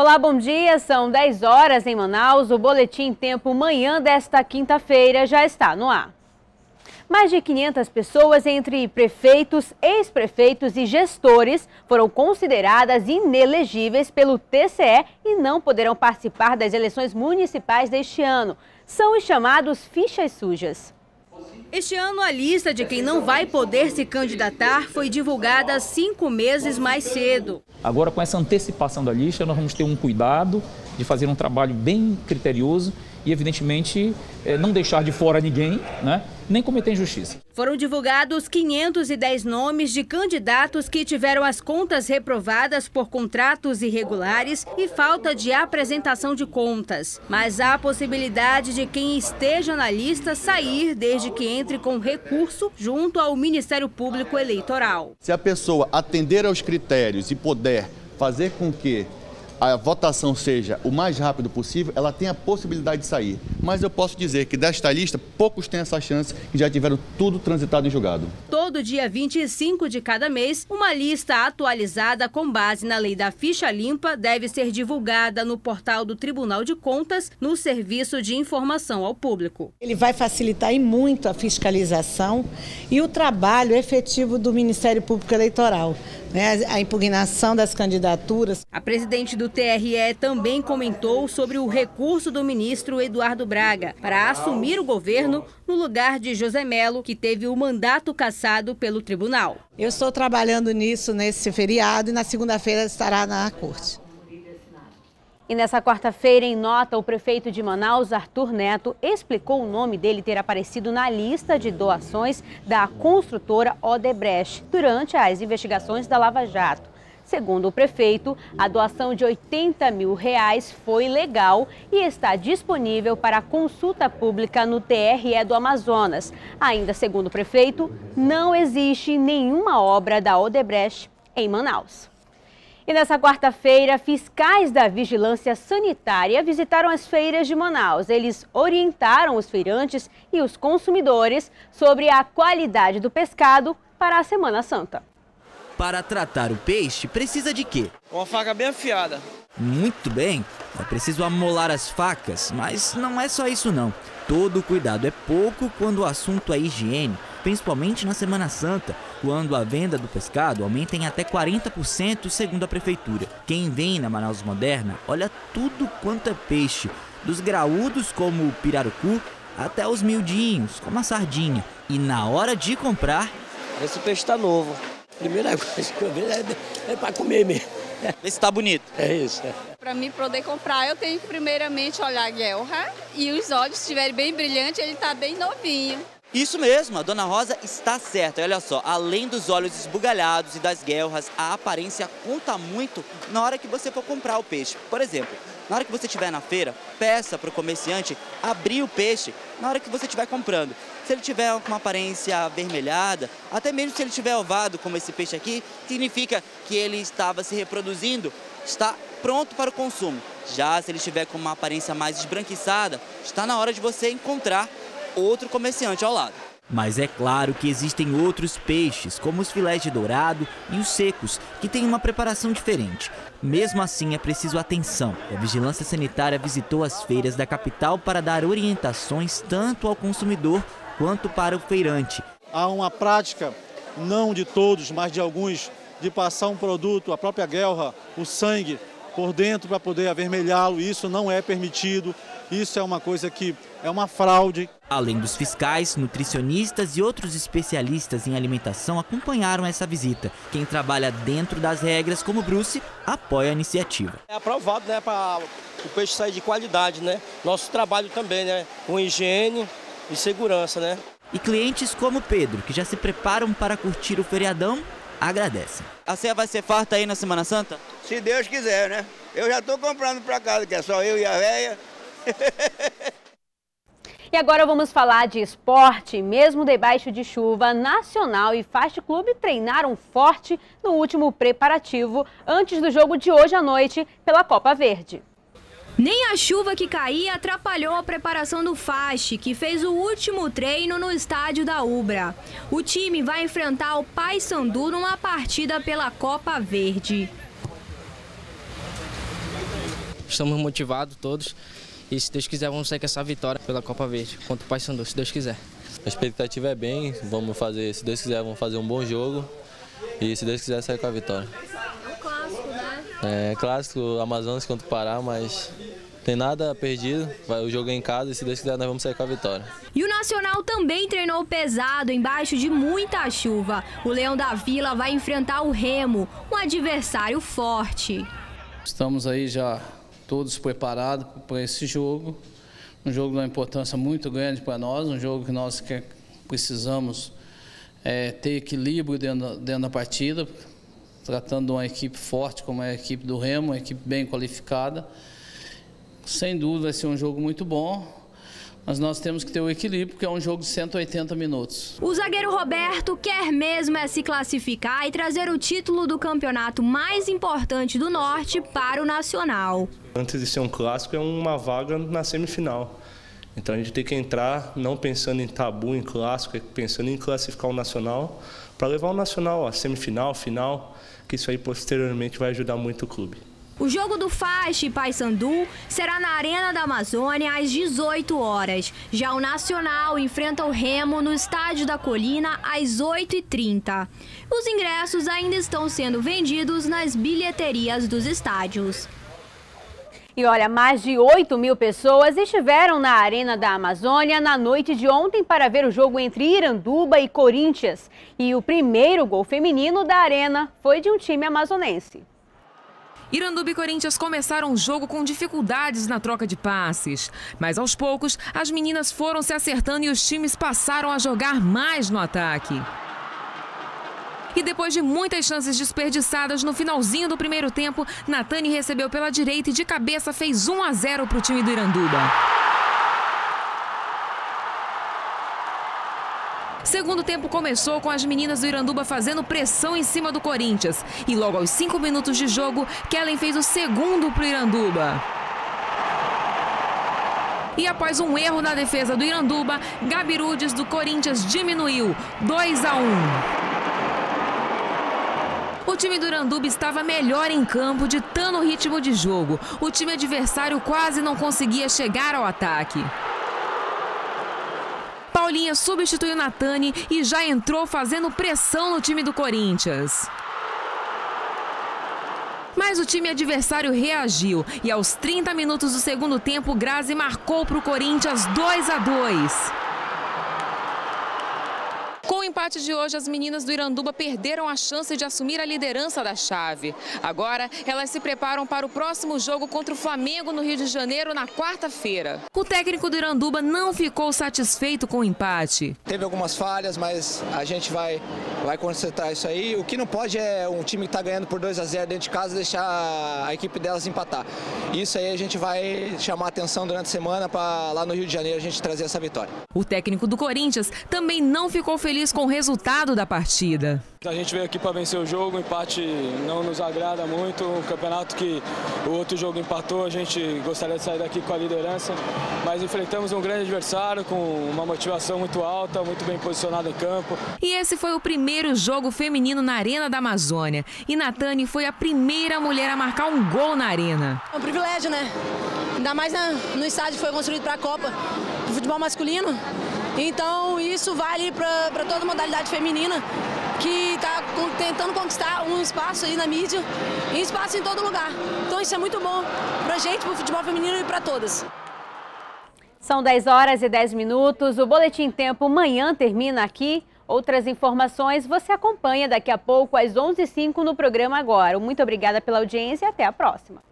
Olá, bom dia. São 10 horas em Manaus. O Boletim Tempo Manhã desta quinta-feira já está no ar. Mais de 500 pessoas, entre prefeitos, ex-prefeitos e gestores, foram consideradas inelegíveis pelo TCE e não poderão participar das eleições municipais deste ano. São os chamados fichas sujas. Este ano, a lista de quem não vai poder se candidatar foi divulgada cinco meses mais cedo. Agora, com essa antecipação da lista, nós vamos ter um cuidado de fazer um trabalho bem criterioso e, evidentemente, eh, não deixar de fora ninguém, né? Nem cometer injustiça. Foram divulgados 510 nomes de candidatos que tiveram as contas reprovadas por contratos irregulares e falta de apresentação de contas. Mas há a possibilidade de quem esteja na lista sair desde que entre com recurso junto ao Ministério Público Eleitoral. Se a pessoa atender aos critérios e puder fazer com que a votação seja o mais rápido possível, ela tem a possibilidade de sair. Mas eu posso dizer que desta lista, poucos têm essa chance e já tiveram tudo transitado em julgado. Todo dia 25 de cada mês, uma lista atualizada com base na lei da ficha limpa deve ser divulgada no portal do Tribunal de Contas, no Serviço de Informação ao Público. Ele vai facilitar e muito a fiscalização e o trabalho efetivo do Ministério Público Eleitoral né, a impugnação das candidaturas. A presidente do TRE também comentou sobre o recurso do ministro Eduardo Braga para assumir o governo no lugar de José Melo, que teve o mandato cassado pelo tribunal. Eu estou trabalhando nisso nesse feriado e na segunda-feira estará na corte. E nessa quarta-feira, em nota, o prefeito de Manaus, Arthur Neto, explicou o nome dele ter aparecido na lista de doações da construtora Odebrecht durante as investigações da Lava Jato. Segundo o prefeito, a doação de 80 mil reais foi legal e está disponível para consulta pública no TRE do Amazonas. Ainda segundo o prefeito, não existe nenhuma obra da Odebrecht em Manaus. E nessa quarta-feira, fiscais da Vigilância Sanitária visitaram as feiras de Manaus. Eles orientaram os feirantes e os consumidores sobre a qualidade do pescado para a Semana Santa. Para tratar o peixe, precisa de quê? Uma faca bem afiada. Muito bem, é preciso amolar as facas, mas não é só isso não. Todo cuidado é pouco quando o assunto é higiene, principalmente na Semana Santa, quando a venda do pescado aumenta em até 40% segundo a prefeitura. Quem vem na Manaus Moderna olha tudo quanto é peixe, dos graúdos como o pirarucu até os miudinhos, como a sardinha. E na hora de comprar... Esse peixe está novo. Primeira coisa que eu vejo é, é para comer mesmo. Vê se tá bonito. É isso. Para mim poder comprar, eu tenho que primeiramente olhar a guelra e os olhos estiverem bem brilhantes, ele está bem novinho. Isso mesmo, a Dona Rosa está certa. Olha só, além dos olhos esbugalhados e das guelras, a aparência conta muito na hora que você for comprar o peixe. Por exemplo, na hora que você estiver na feira, peça para o comerciante abrir o peixe na hora que você estiver comprando. Se ele tiver uma aparência avermelhada, até mesmo se ele tiver ovado, como esse peixe aqui, significa que ele estava se reproduzindo, está pronto para o consumo. Já se ele estiver com uma aparência mais esbranquiçada, está na hora de você encontrar outro comerciante ao lado. Mas é claro que existem outros peixes, como os filés de dourado e os secos, que têm uma preparação diferente. Mesmo assim, é preciso atenção. A Vigilância Sanitária visitou as feiras da capital para dar orientações tanto ao consumidor quanto para o feirante. Há uma prática, não de todos, mas de alguns, de passar um produto, a própria guelra, o sangue, por dentro para poder avermelhá-lo. Isso não é permitido. Isso é uma coisa que é uma fraude. Além dos fiscais, nutricionistas e outros especialistas em alimentação acompanharam essa visita. Quem trabalha dentro das regras, como Bruce, apoia a iniciativa. É aprovado, né, para o peixe sair de qualidade, né? Nosso trabalho também, né, com higiene e segurança, né? E clientes como Pedro, que já se preparam para curtir o feriadão, agradecem. A ceia vai ser farta aí na Semana Santa? Se Deus quiser, né? Eu já estou comprando para casa, que é só eu e a véia. E agora vamos falar de esporte. Mesmo debaixo de chuva, Nacional e Fast Clube treinaram forte no último preparativo antes do jogo de hoje à noite pela Copa Verde. Nem a chuva que caía atrapalhou a preparação do Fast, que fez o último treino no estádio da Ubra. O time vai enfrentar o Paysandu numa partida pela Copa Verde. Estamos motivados todos e se Deus quiser vamos sair com essa vitória pela Copa Verde contra o Paysandu, se Deus quiser. A expectativa é bem, vamos fazer, se Deus quiser, vamos fazer um bom jogo e se Deus quiser sair com a vitória. É um clássico, né? É clássico Amazonas contra o Pará, mas tem nada perdido, vai, o jogo é em casa e se Deus quiser nós vamos sair com a vitória. E o Nacional também treinou pesado embaixo de muita chuva. O Leão da Vila vai enfrentar o Remo, um adversário forte. Estamos aí já todos preparados para esse jogo. Um jogo de uma importância muito grande para nós, um jogo que nós precisamos é, ter equilíbrio dentro, dentro da partida, tratando de uma equipe forte como é a equipe do Remo, uma equipe bem qualificada. Sem dúvida vai ser um jogo muito bom, mas nós temos que ter o equilíbrio, porque é um jogo de 180 minutos. O zagueiro Roberto quer mesmo é se classificar e trazer o título do campeonato mais importante do Norte para o Nacional. Antes de ser um clássico, é uma vaga na semifinal. Então a gente tem que entrar não pensando em tabu, em clássico, é pensando em classificar o Nacional, para levar o Nacional à semifinal, final, que isso aí posteriormente vai ajudar muito o clube. O jogo do Faixa e Paysandu será na Arena da Amazônia às 18 horas. Já o Nacional enfrenta o Remo no Estádio da Colina às 8h30. Os ingressos ainda estão sendo vendidos nas bilheterias dos estádios. E olha, mais de 8 mil pessoas estiveram na Arena da Amazônia na noite de ontem para ver o jogo entre Iranduba e Corinthians. E o primeiro gol feminino da Arena foi de um time amazonense. Iranduba e Corinthians começaram o jogo com dificuldades na troca de passes. Mas aos poucos, as meninas foram se acertando e os times passaram a jogar mais no ataque. E depois de muitas chances desperdiçadas no finalzinho do primeiro tempo, Natani recebeu pela direita e de cabeça fez 1 a 0 para o time do Iranduba. Segundo tempo começou com as meninas do Iranduba fazendo pressão em cima do Corinthians. E logo aos cinco minutos de jogo, Kellen fez o segundo para o Iranduba. E após um erro na defesa do Iranduba, Gabirudes do Corinthians diminuiu 2 a 1. O time do Iranduba estava melhor em campo, ditando o ritmo de jogo. O time adversário quase não conseguia chegar ao ataque. Paulinha substituiu Natani e já entrou fazendo pressão no time do Corinthians. Mas o time adversário reagiu e aos 30 minutos do segundo tempo, Grazi marcou para o Corinthians 2 a 2. Empate de hoje, as meninas do Iranduba perderam a chance de assumir a liderança da chave. Agora, elas se preparam para o próximo jogo contra o Flamengo no Rio de Janeiro na quarta-feira. O técnico do Iranduba não ficou satisfeito com o empate. Teve algumas falhas, mas a gente vai, vai consertar isso aí. O que não pode é um time que está ganhando por 2 a 0 dentro de casa deixar a equipe delas empatar. Isso aí a gente vai chamar atenção durante a semana para lá no Rio de Janeiro a gente trazer essa vitória. O técnico do Corinthians também não ficou feliz feliz com o resultado da partida. A gente veio aqui para vencer o jogo, o empate não nos agrada muito. Um campeonato que o outro jogo empatou, a gente gostaria de sair daqui com a liderança, mas enfrentamos um grande adversário com uma motivação muito alta, muito bem posicionado em campo. E esse foi o primeiro jogo feminino na Arena da Amazônia. E Natane foi a primeira mulher a marcar um gol na arena. É um privilégio, né? Ainda mais no estádio que foi construído para a Copa do futebol masculino. Então isso vale para toda modalidade feminina que está tentando conquistar um espaço aí na mídia e espaço em todo lugar. Então isso é muito bom para a gente, para o futebol feminino e para todas. São 10 horas e 10 minutos. O Boletim Tempo Manhã termina aqui. Outras informações você acompanha daqui a pouco às 11h05 no programa Agora. Muito obrigada pela audiência e até a próxima.